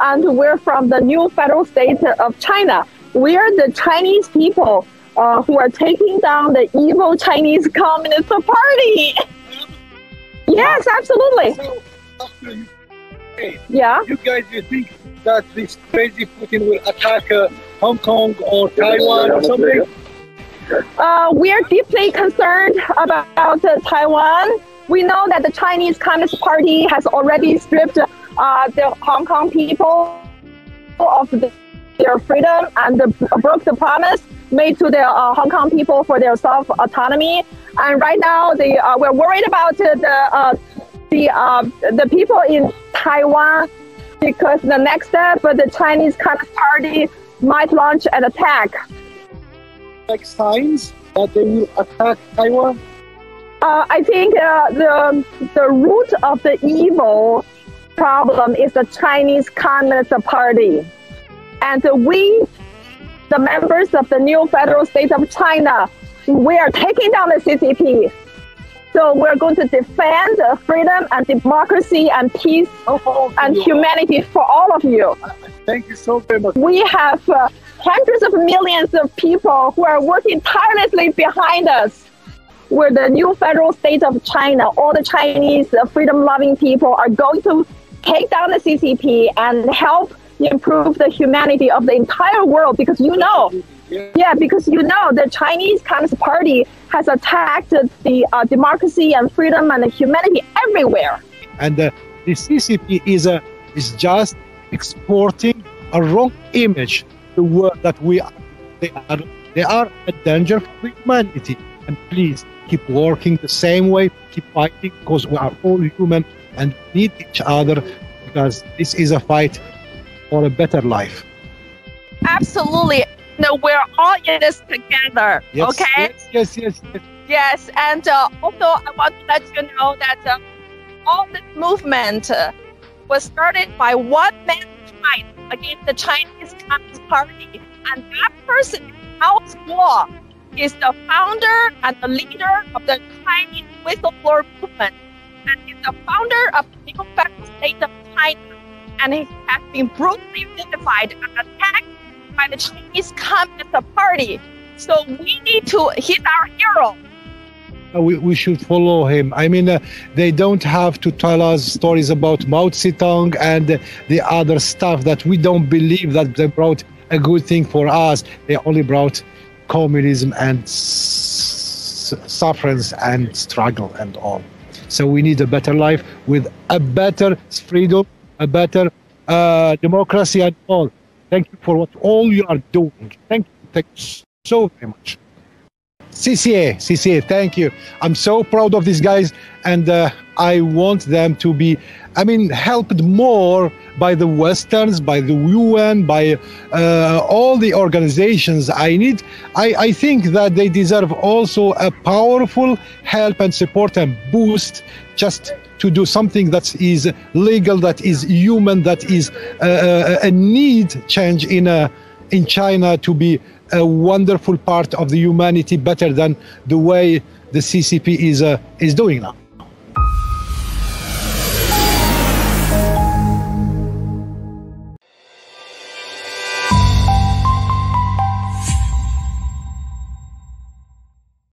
and we're from the new federal state of China. We are the Chinese people uh, who are taking down the evil Chinese Communist Party. yes, absolutely. So, after you, hey, Yeah. you guys, you think that this crazy Putin will attack uh, Hong Kong or Taiwan or something? Uh, we are deeply concerned about uh, Taiwan. We know that the Chinese Communist Party has already stripped uh, the Hong Kong people of the, their freedom and broke the promise made to the uh, Hong Kong people for their self autonomy. And right now, they, uh, we're worried about uh, the uh, the uh, the people in Taiwan because the next step, uh, the Chinese Communist Party might launch an attack. Like signs that they will attack Taiwan? Uh, I think uh, the the root of the evil problem is the Chinese Communist Party, and we, the members of the new federal state of China, we are taking down the CCP. So we're going to defend freedom and democracy and peace and humanity for all of you. Thank you so very much. We have uh, hundreds of millions of people who are working tirelessly behind us. We're the new federal state of China. All the Chinese freedom loving people are going to take down the CCP and help improve the humanity of the entire world because you know, Yeah. because you know the Chinese Communist Party has attacked the uh, democracy and freedom and the humanity everywhere. and uh, the CCP is a is just exporting a wrong image to the world that we are. They are they are a danger for humanity. And please keep working the same way, keep fighting because we are all human and need each other because this is a fight for a better life. Absolutely. No, we're all in this together. Yes, okay. Yes, yes, yes. yes. Yes, and uh, also I want to let you know that uh, all this movement uh, was started by one man fight against the Chinese Communist Party, and that person, is Mao Zedong, is the founder and the leader of the Chinese whistleblower movement, and he's the founder of the federal state of China, and he has been brutally vilified and attacked by the Chinese Communist Party. So we need to. He's our hero. Uh, we, we should follow him. I mean, uh, they don't have to tell us stories about Mao Zedong and uh, the other stuff that we don't believe that they brought a good thing for us. They only brought communism and s- sufferance and struggle and all. So we need a better life with a better freedom, a better uh, democracy and all. Thank you for what all you are doing. Thank you. Thank you so very much. CCA, CCA, thank you. I'm so proud of these guys, and uh, I want them to be, I mean, helped more by the Westerns, by the UN, by uh, all the organizations. I need, I, I think that they deserve also a powerful help and support and boost just to do something that is legal, that is human, that is uh, a need change in a in China to be a wonderful part of the humanity better than the way the CCP is uh, is doing now.